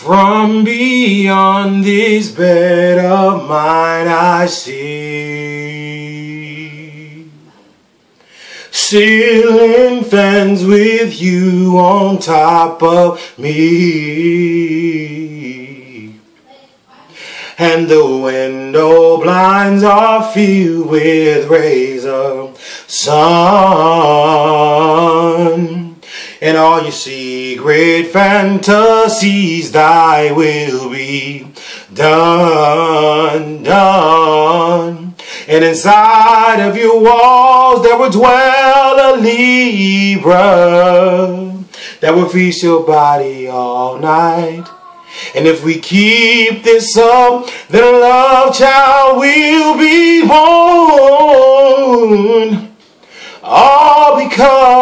From beyond this bed of mine I see. Ceiling fans with you on top of me. And the window blinds are filled with rays of sun and all your secret fantasies thy will be done, done. And inside of your walls there will dwell a Libra that will feast your body all night. And if we keep this up, then a love child will be born. All because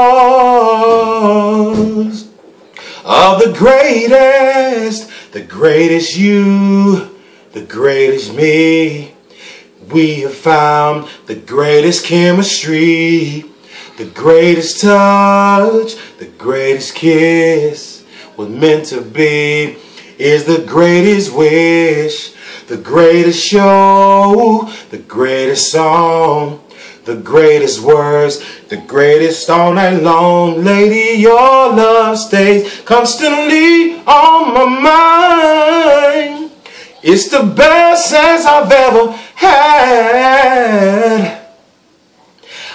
the greatest, the greatest you, the greatest me. We have found the greatest chemistry, the greatest touch, the greatest kiss. Was meant to be is the greatest wish, the greatest show, the greatest song the greatest words, the greatest all night long. Lady, your love stays constantly on my mind. It's the best sex I've ever had.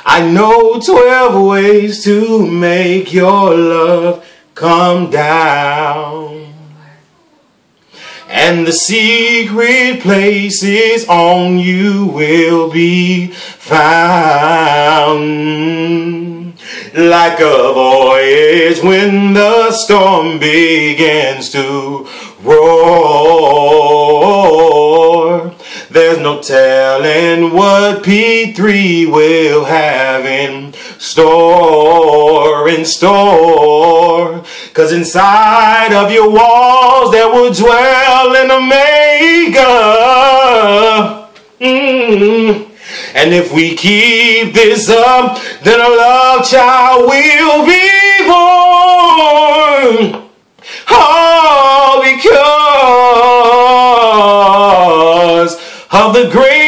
I know 12 ways to make your love come down. And the secret places on you will be found. Like a voyage when the storm begins to roar. There's no telling what P3 will have in store, in store. Cause inside of your walls there will dwell an Omega. Mm. And if we keep this up, then a love child will be born. All the greatest,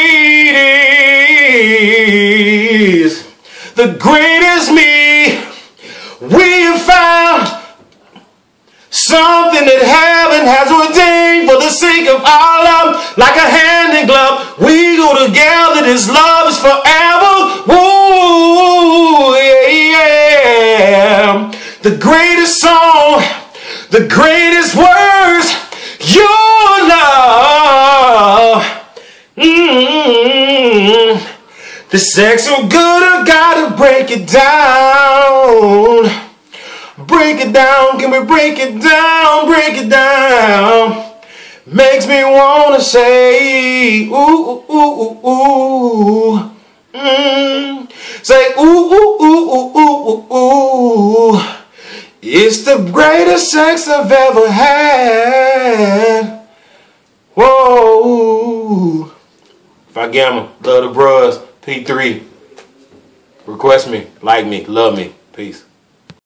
the greatest me we found. Something that heaven has ordained for the sake of our love, like a hand in glove. We go together, this love is forever. Ooh, yeah, yeah. The greatest song, the greatest words, your love. Mm-hmm. The sex so good, I gotta break it down. Break it down, can we break it down, break it down? Makes me wanna say, ooh, ooh, ooh, ooh, ooh. Mm. Say, ooh, ooh, ooh, ooh, ooh, ooh, ooh. It's the greatest sex I've ever had. Whoa. If gamma, love the bros, P3. Request me, like me, love me. Peace.